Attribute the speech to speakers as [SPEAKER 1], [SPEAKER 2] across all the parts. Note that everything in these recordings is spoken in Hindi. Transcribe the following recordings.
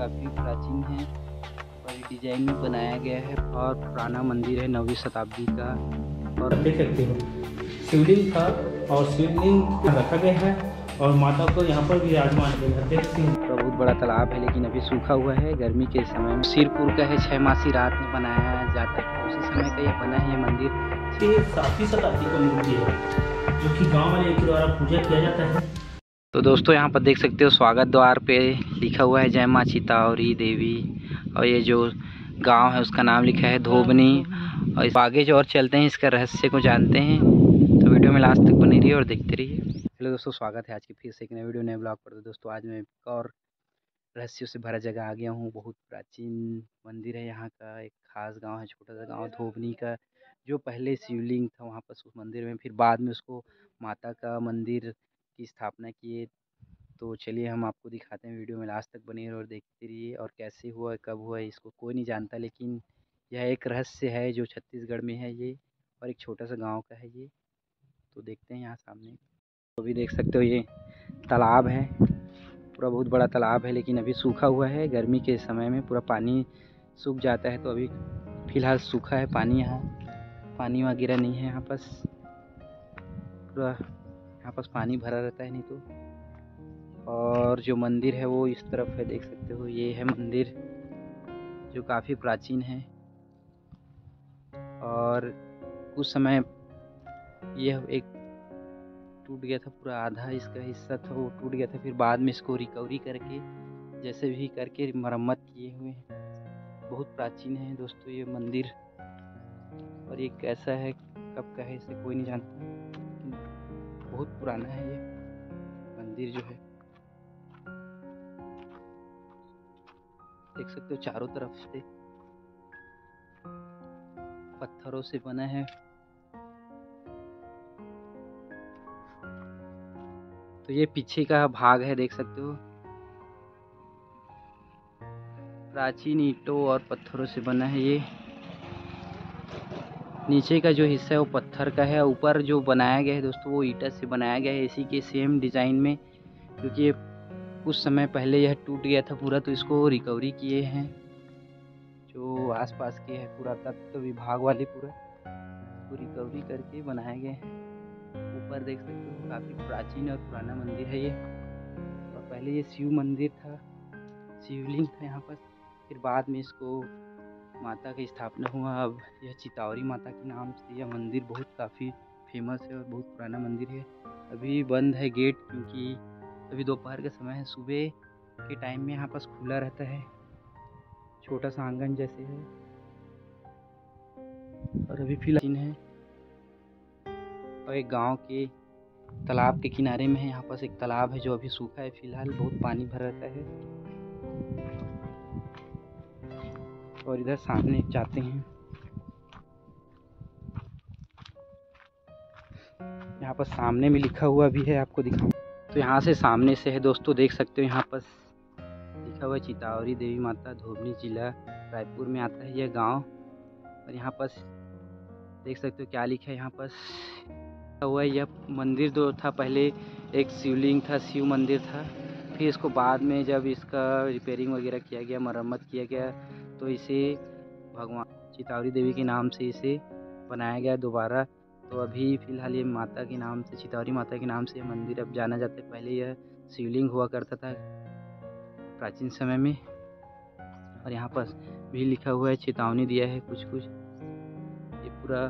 [SPEAKER 1] काफ़ी प्राचीन है और डिज़ाइन में बनाया गया है। और पुराना मंदिर है नौवीं शताब्दी का।
[SPEAKER 2] और देख सकते हो शिवलिंग था और शिवलिंग रखा गया है और माता को यहाँ पर विराजमान किया है। देख सकते हो।
[SPEAKER 1] बहुत बड़ा तालाब है लेकिन अभी सूखा हुआ है। गर्मी के समय में सिरपुर का है छह मासी रात में बनाया जाता है। उसी समय का ये बना है ये मंदिर
[SPEAKER 2] सातवीं शताब्दी का मूर्ति है जो कि गाँव वाले के द्वारा पूजा किया जाता है।
[SPEAKER 1] तो दोस्तों, यहाँ पर देख सकते हो स्वागत द्वार पे लिखा हुआ है, जय माँ चितावरी देवी। और ये जो गाँव है, उसका नाम लिखा है धोबनी। और इस आगे जो और चलते हैं, इसका रहस्य को जानते हैं। तो वीडियो में लास्ट तक बनी रहिए और देखते रहिए। हेलो दोस्तों, स्वागत है आज की फिर से एक नए वीडियो, नए ब्लॉग पर। तो दोस्तों, आज मैं एक और रहस्यों से भरा जगह आ गया हूँ। बहुत प्राचीन मंदिर है यहाँ का, एक खास गाँव है, छोटा सा गाँव, धोबनी का, जो पहले शिवलिंग था वहाँ पर उस मंदिर में। फिर बाद में उसको माता का मंदिर की स्थापना किए तो चलिए हम आपको दिखाते हैं वीडियो में लास्ट तक बने और देखते रहिए और कैसे हुआ, कब हुआ इसको कोई नहीं जानता, लेकिन यह एक रहस्य है जो छत्तीसगढ़ में है ये और एक छोटा सा गाँव का है ये। तो देखते हैं यहाँ सामने। तो भी देख सकते हो ये तालाब है। पूरा बहुत बड़ा तालाब है, लेकिन अभी सूखा हुआ है। गर्मी के समय में पूरा पानी सूख जाता है तो अभी फ़िलहाल सूखा है पानी यहाँ। पानी वगैरह नहीं है यहाँ पास। पूरा यहाँ पास पानी भरा रहता है, नहीं तो? और जो मंदिर है वो इस तरफ़ है, देख सकते हो, ये है मंदिर, जो काफ़ी प्राचीन है। और कुछ समय यह एक टूट गया था पूरा आधा, इसका हिस्सा था, वो टूट गया था, फिर बाद में इसको रिकवरी करके, जैसे भी करके मरम्मत किए हुए हैं। बहुत प्राचीन है दोस्तों, ये मंदिर। और ये कैसा है, कब का है, इसे कोई नहीं जानता। बहुत पुराना है ये। मंदिर जो है। देख सकते हो चारों तरफ़ से। पत्थरों से बना है। तो ये पीछे का भाग है, देख सकते हो। प्राचीन ईंटों और पत्थरों से बना है ये। नीचे का जो हिस्सा है वो पत्थर का है, ऊपर जो बनाया गया है दोस्तों वो ईटा से बनाया गया है, इसी के सेम डिज़ाइन में, क्योंकि ये कुछ समय पहले यह टूट गया था पूरा तो इसको रिकवरी किए हैं, जो आसपास के है पूरा तत्व विभाग वाले पूरा, इसको रिकवरी करके बनाए गए हैं। ऊपर देख सकते हो, काफ़ी प्राचीन और पुराना मंदिर है ये। और पहले ये शिव मंदिर था, शिवलिंग था यहाँ पर, फिर बाद में इसको माता की स्थापना हुआ। अब यह चितावरी माता के नाम से यह मंदिर बहुत काफ़ी फ़ेमस है और बहुत पुराना मंदिर है। अभी बंद है गेट क्योंकि अभी दोपहर का समय है। सुबह के टाइम में यहाँ पास खुला रहता है। छोटा सा आँगन जैसे है। और अभी फ़िलहाल है। और एक गाँव के तालाब के किनारे में है। यहाँ पास एक तालाब है जो अभी सूखा है। फ़िलहाल बहुत पानी भर रहता है। और इधर सामने जाते हैं। यहाँ पर सामने में लिखा हुआ भी है, आपको दिखाऊँ। तो यहाँ से सामने से है दोस्तों, देख सकते हो यहाँ पर लिखा हुआ चितावरी देवी माता, धोबनी जिला, रायपुर में आता है यह गाँव। और यहाँ पर देख सकते हो क्या लिखा है, यहाँ पर हुआ यह मंदिर जो था पहले एक शिवलिंग था, शिव मंदिर था। फिर इसको बाद में जब इसका रिपेयरिंग वगैरह किया गया, मरम्मत किया गया तो इसे भगवान चितावरी देवी के नाम से इसे बनाया गया दोबारा। तो अभी फ़िलहाल ये माता के नाम से चितावरी माता के नाम से मंदिर अब जाना जाता है। पहले यह शिवलिंग हुआ करता था प्राचीन समय में। और यहाँ पर भी लिखा हुआ है, चेतावनी दिया है कुछ कुछ ये पूरा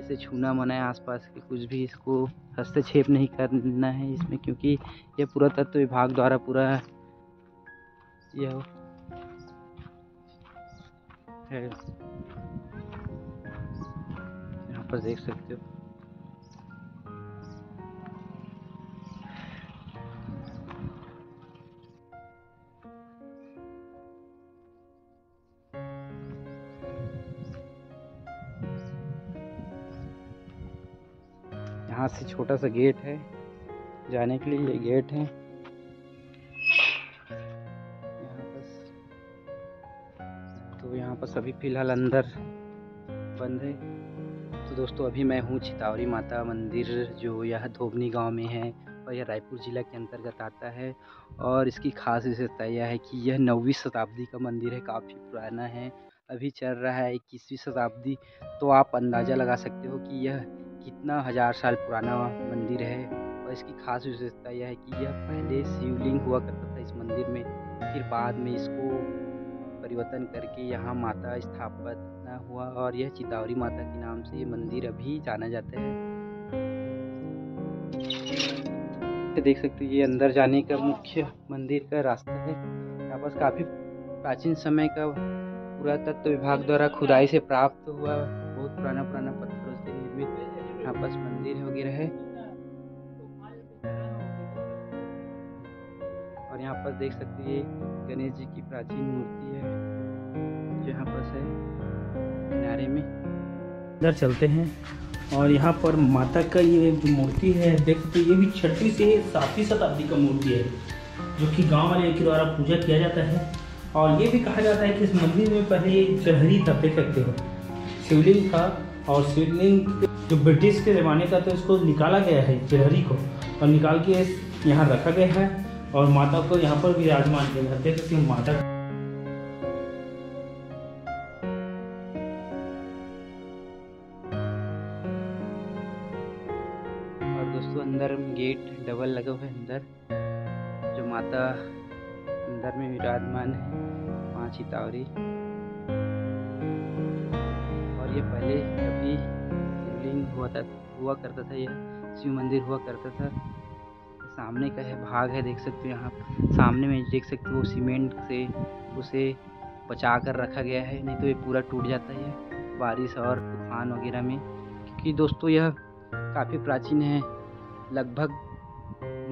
[SPEAKER 1] इसे छूना मना है आसपास के कुछ भी, इसको हस्तक्षेप नहीं करना है इसमें, क्योंकि यह पूरा तत्व विभाग द्वारा पूरा यह है यहाँ पर देख सकते हो। यहाँ से छोटा सा गेट है। जाने के लिए ये गेट है। अभी फ़िलहाल अंदर बंद है। तो दोस्तों, अभी मैं हूँ चितावरी माता मंदिर, जो यह धोबनी गाँव में है और यह रायपुर ज़िला के अंतर्गत आता है। और इसकी खास विशेषता यह है कि यह नौवीं शताब्दी का मंदिर है, काफ़ी पुराना है। अभी चल रहा है इक्कीसवीं शताब्दी तो आप अंदाज़ा लगा सकते हो कि यह कितना हज़ार साल पुराना मंदिर है। और इसकी खास विशेषता यह है कि यह पहले शिवलिंग हुआ करता था इस मंदिर में, फिर बाद में इसको परिवर्तन करके यहाँ माता स्थापना हुआ और यह चितावरी माता के नाम से ये मंदिर अभी जाना जाता है। देख सकते हो, ये अंदर जाने का मुख्य मंदिर का रास्ता है। यहाँ पास काफ़ी प्राचीन समय का पुरातत्व विभाग द्वारा खुदाई से प्राप्त हुआ बहुत पुराना पुराना पत्थरों से निर्मित यहाँ पास मंदिर वगैरह है। यहाँ पर देख सकते हैं गणेश जी की प्राचीन मूर्ति है जो यहाँ पर है किनारे में।
[SPEAKER 2] अंदर चलते हैं, और यहाँ पर माता का ये जो मूर्ति है, देख सकते ये भी छठी से सातवीं शताब्दी का मूर्ति है, जो कि गाँव वाले के द्वारा पूजा किया जाता है। और ये भी कहा जाता है कि इस मंदिर में पहले जहरी था देख सकते हो, शिवलिंग था, और शिवलिंग जो ब्रिटिश के ज़माने का तो इसको निकाला गया है, जहरी को, और निकाल के यहाँ रखा गया है। और माता को यहाँ पर विराजमान किया सकते हो, माता
[SPEAKER 1] और दोस्तों, अंदर गेट डबल लगा हुए अंदर। जो माता अंदर में विराजमान है माँ चितावरी और ये पहले कभी शिवलिंग हुआ था, हुआ करता था यह शिव मंदिर हुआ करता था। सामने का है, भाग है, देख सकते हो यहाँ सामने में देख सकते हो सीमेंट से उसे बचा कर रखा गया है, नहीं तो ये पूरा टूट जाता है बारिश और तूफ़ान वगैरह में। क्योंकि दोस्तों, यह काफ़ी प्राचीन है, लगभग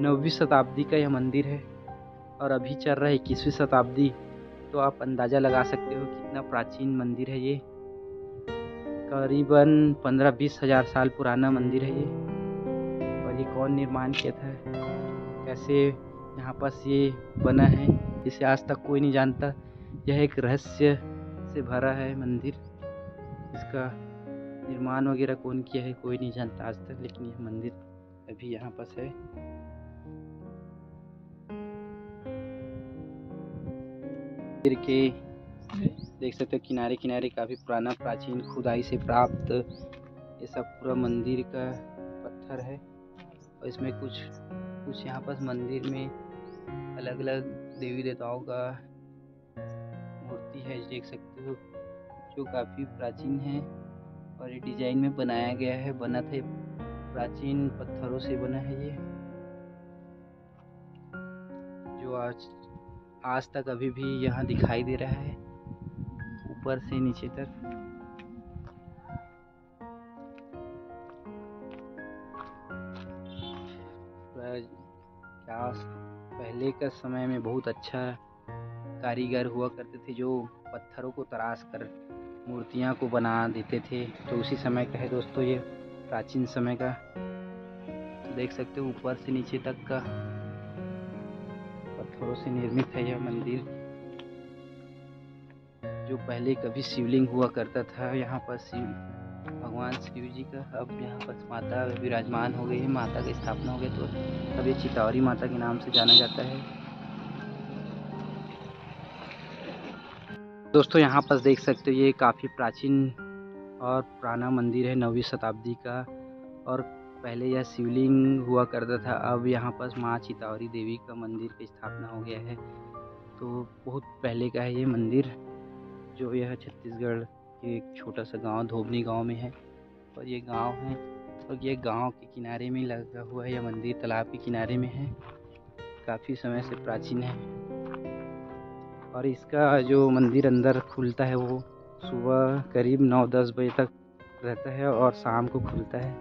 [SPEAKER 1] नौवीं शताब्दी का यह मंदिर है और अभी चल रहा है इक्कीसवीं शताब्दी। तो आप अंदाज़ा लगा सकते हो कितना प्राचीन मंदिर है ये। करीबन पंद्रह बीस हज़ार साल पुराना मंदिर है ये। और ये कौन निर्माण किया था? कैसे यहाँ पास ये बना है इसे आज तक कोई नहीं जानता। यह एक रहस्य से भरा है मंदिर। इसका निर्माण वगैरह कौन किया है, कोई नहीं जानता आज तक, लेकिन यह मंदिर अभी यहाँ पास है। मंदिर के देख सकते हो किनारे किनारे काफ़ी पुराना, प्राचीन, खुदाई से प्राप्त ये सब पूरा मंदिर का पत्थर है। और इसमें कुछ कुछ यहाँ पर मंदिर में अलग अलग देवी देवताओं का मूर्ति है देख सकते हो, जो काफ़ी प्राचीन है और ये डिज़ाइन में बनाया गया है, बना था प्राचीन पत्थरों से बना है ये। जो आज आज तक अभी भी यहाँ दिखाई दे रहा है, ऊपर से नीचे तक। का समय में बहुत अच्छा कारीगर हुआ करते थे, जो पत्थरों को तराश कर मूर्तियाँ को बना देते थे। तो उसी समय का है दोस्तों ये प्राचीन समय का। तो देख सकते हो, ऊपर से नीचे तक का पत्थरों से निर्मित है यह मंदिर। जो पहले कभी शिवलिंग हुआ करता था, यहाँ पर शिव भगवान शिव जी का। अब यहाँ पर माता विराजमान हो गई है, माता की स्थापना हो गई तो अब ये चितावरी माता के नाम से जाना जाता है। दोस्तों, यहाँ पर देख सकते हो, ये काफ़ी प्राचीन और पुराना मंदिर है, नौवीं शताब्दी का। और पहले यह शिवलिंग हुआ करता था, अब यहाँ पर माँ चितावरी देवी का मंदिर की स्थापना हो गया है। तो बहुत पहले का है ये मंदिर, जो यह छत्तीसगढ़ के एक छोटा सा गाँव धोबनी गाँव में है और ये गाँव है और ये गाँव के किनारे में लगा हुआ है यह मंदिर तालाब के किनारे में है। काफ़ी समय से प्राचीन है और इसका जो मंदिर अंदर खुलता है वो सुबह करीब नौ दस बजे तक रहता है और शाम को खुलता है।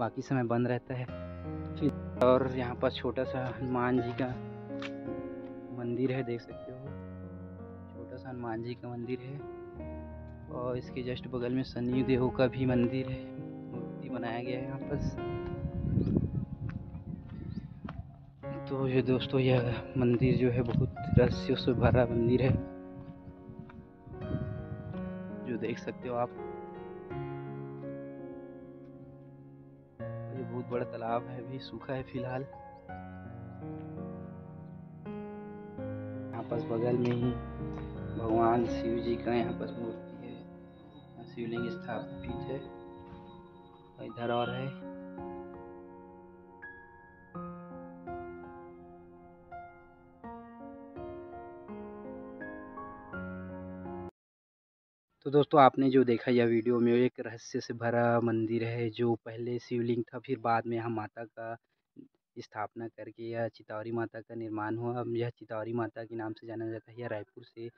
[SPEAKER 1] बाकी समय बंद रहता है। और यहाँ पर छोटा सा हनुमान जी का मंदिर है, देख सकते हो। छोटा सा हनुमान जी का मंदिर है। और इसके जस्ट बगल में शनि देव का भी मंदिर है। मूर्ति बनाया गया है यहाँ पर। तो ये दोस्तों, यह मंदिर जो है बहुत रहस्यों से भरा मंदिर है। जो देख सकते हो आप। ये बहुत बड़ा तालाब है, अभी सूखा है फ़िलहाल। यहाँ पास बगल में ही भगवान शिव जी का यहाँ पास मूर्ति शिवलिंग स्थापित है। इधर और है। तो दोस्तों, आपने जो देखा, यह वीडियो में एक रहस्य से भरा मंदिर है, जो पहले शिवलिंग था, फिर बाद में यहाँ माता का स्थापना करके, यह चितौरी माता का निर्माण हुआ। अब यह चितौरी माता के नाम से जाना जाता है। यह रायपुर से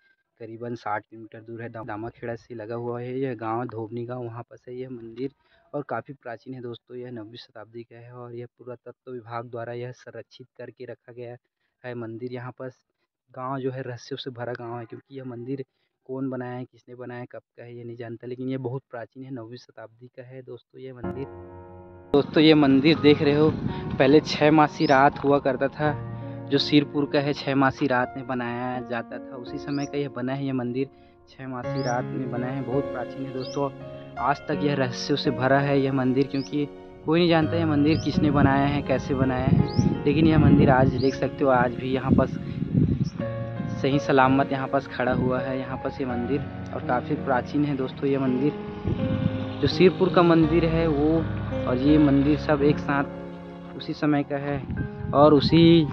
[SPEAKER 1] करीबन साठ किलोमीटर दूर है। दामाखेड़ा से लगा हुआ है यह गाँव, धोबनी गाँव, वहाँ पर है यह मंदिर और काफ़ी प्राचीन है दोस्तों, यह नवीं शताब्दी का है और यह पुरातत्व विभाग द्वारा यह संरक्षित करके रखा गया है मंदिर। यहाँ पर गाँव जो है रहस्यों से भरा गाँव है क्योंकि यह मंदिर कौन बनाया है, किसने बनाया कब का है ये नहीं जानता, लेकिन ये बहुत प्राचीन है नौवीं शताब्दी का है दोस्तों ये मंदिर। दोस्तों ये मंदिर देख रहे हो, पहले छः मासी रात हुआ करता था। जो सिरपुर का है छः मासी रात में बनाया जाता था। उसी समय का यह बना है, यह मंदिर छः मासी रात में बना है। बहुत प्राचीन है दोस्तों। आज तक यह रहस्यों से भरा है, यह मंदिर, क्योंकि कोई नहीं जानता यह मंदिर किसने बनाया है, कैसे बनाया है। लेकिन यह मंदिर आज देख सकते हो, आज भी यहाँ पर सही सलामत यहाँ पास खड़ा हुआ है, यहाँ पास ये मंदिर और काफ़ी प्राचीन है दोस्तों ये मंदिर। जो सिरपुर का मंदिर है वो और ये मंदिर सब एक साथ उसी समय का है और उसी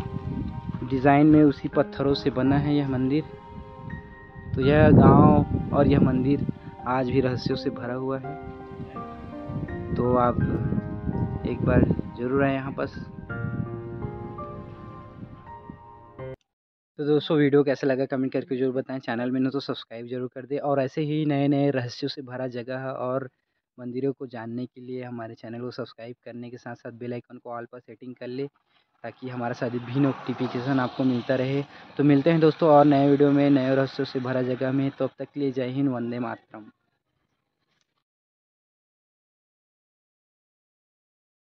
[SPEAKER 1] डिज़ाइन में उसी पत्थरों से बना है यह मंदिर। तो यह गाँव और यह मंदिर आज भी रहस्यों से भरा हुआ है। तो आप एक बार ज़रूर आए यहाँ पास। तो दोस्तों, वीडियो कैसा लगा कमेंट करके ज़रूर बताएँ। चैनल में न तो सब्सक्राइब ज़रूर कर दें। और ऐसे ही नए नए रहस्यों से भरा जगह और मंदिरों को जानने के लिए हमारे चैनल को सब्सक्राइब करने के साथ साथ बेल आइकन को ऑल पर सेटिंग कर ले। ताकि हमारा सभी भी नोटिफिकेशन आपको मिलता रहे। तो मिलते हैं दोस्तों और नए वीडियो में, नए रहस्यों से भरा जगह में। तो अब तक के लिए जय हिंद, वंदे मातरम।